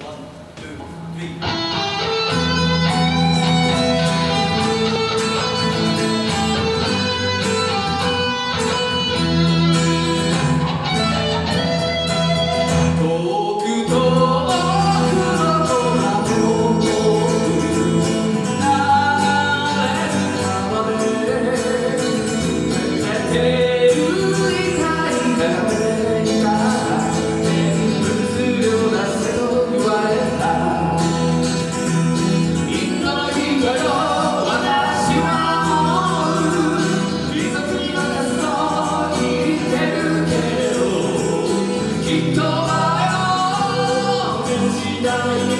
One, two, three. down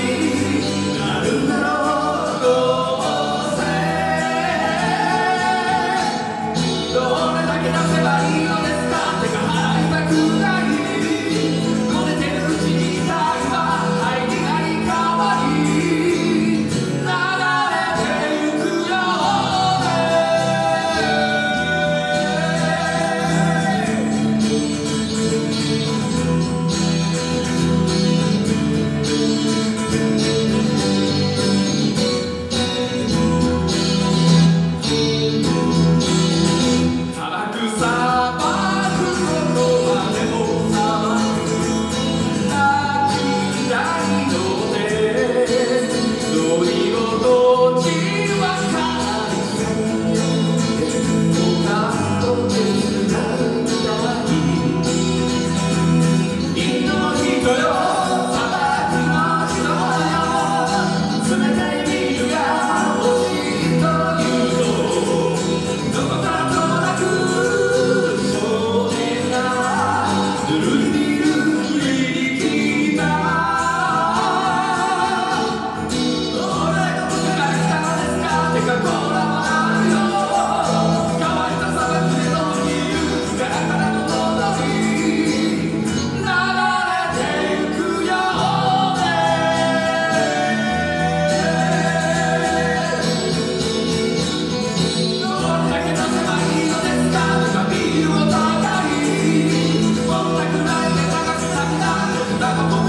Santo.